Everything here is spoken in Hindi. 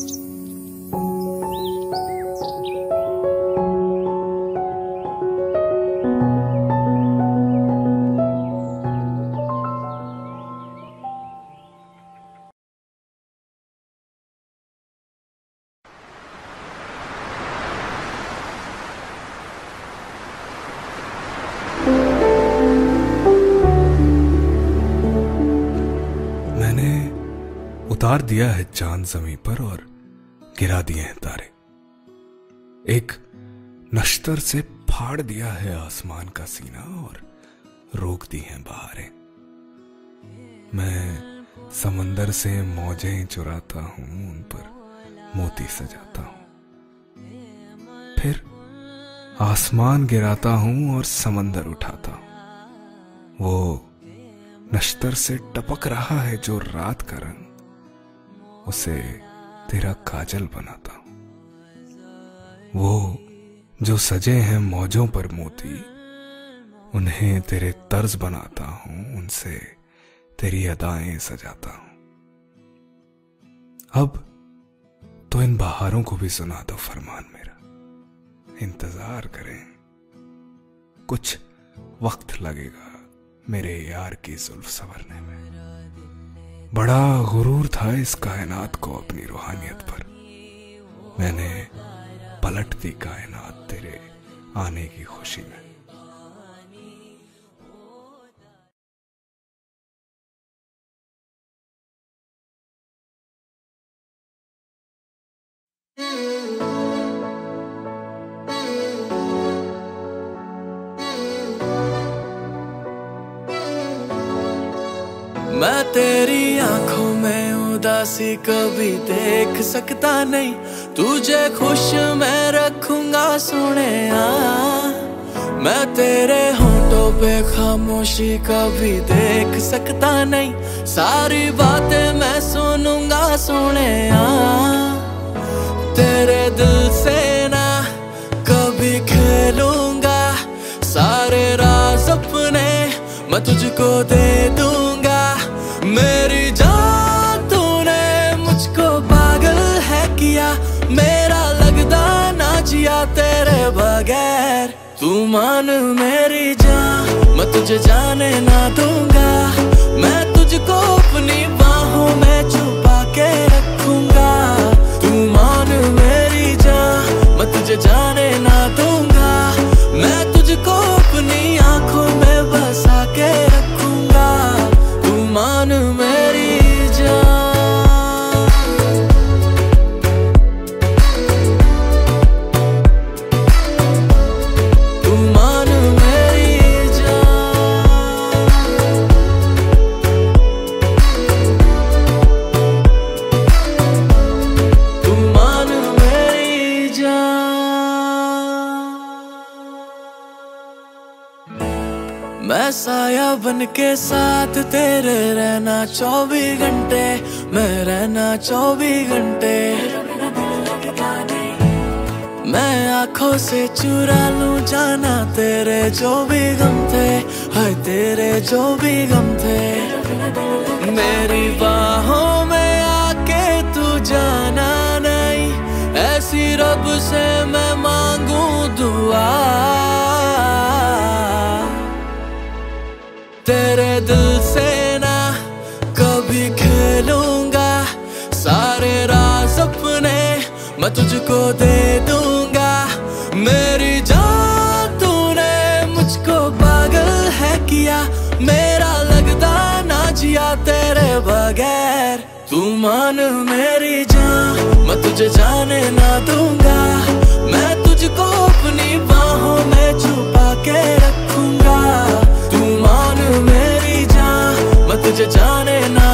मैंने उतार दिया है चाँद ज़मीन पर और गिरा दिए हैं तारे। एक नश्तर से फाड़ दिया है आसमान का सीना और रोक दी हैं बहारें। मैं समंदर से मौजें चुराता हूँ, उन पर मोती सजाता हूँ। फिर आसमान गिराता हूँ और समंदर उठाता हूँ। वो नश्तर से टपक रहा है जो रात का रंग उसे तेरा काजल बनाता। हूँ वो जो सजे हैं मौजों पर मोती, उन्हें तेरे तर्ज बनाता हूँ, उनसे तेरी अदाएँ सजाता हूँ। अब तो इन बहारों को भी सुना दो फरमान मेरा। इंतज़ार करें। कुछ वक्त लगेगा मेरे यार की जुल्फ संवरने में। बड़ा गुरूर था इस कायनात को अपनी रूहानियत पर। मैंने पलट दी कायनात तेरे आने की खुशी में। मैं तेरी उदासी कभी देख सकता नहीं। तुझे खुश मैं रखूँगा सुने मैं तेरे होंठों पे खामोशी कभी देख सकता नहीं। सारी बातें मैं सुनूँगा सुने तेरे दिल से ना कभी खेलूँगा। सारे राज अपने, मैं तुझको दे दूँगा। मेरी जान तू मान मेरी जान, मैं तुझे जाने ना दूँगा। मैं तुझको अपनी बाहों में छुपा के रखूँगा। तू मान मेरी जा मैं तुझे जाने ना दूँगा। मैं तुझको अपनी आँखों में बसा के रखूँगा। तू मान मेरी मैं साया बन के साथ तेरे रहना चौबीस घंटे, मैं रहना चौबीस घंटे। मैं आँखों से चुरा लूँ जाना तेरे जो भी गम थे, हाय तेरे जो भी गम थे। मेरी बाहों में आके तू जाना नहीं, ऐसी रब से मैं मैं तुझको दे दूँगा। मेरी जान तूने मुझको पागल है किया। मेरा लगदा ना जिया तेरे बगैर। तू मान मेरी जान, मैं तुझे जाने ना दूँगा। मैं तुझको अपनी बाहों में छुपा के रखूँगा। तू मान मेरी जान, मैं तुझे जाने ना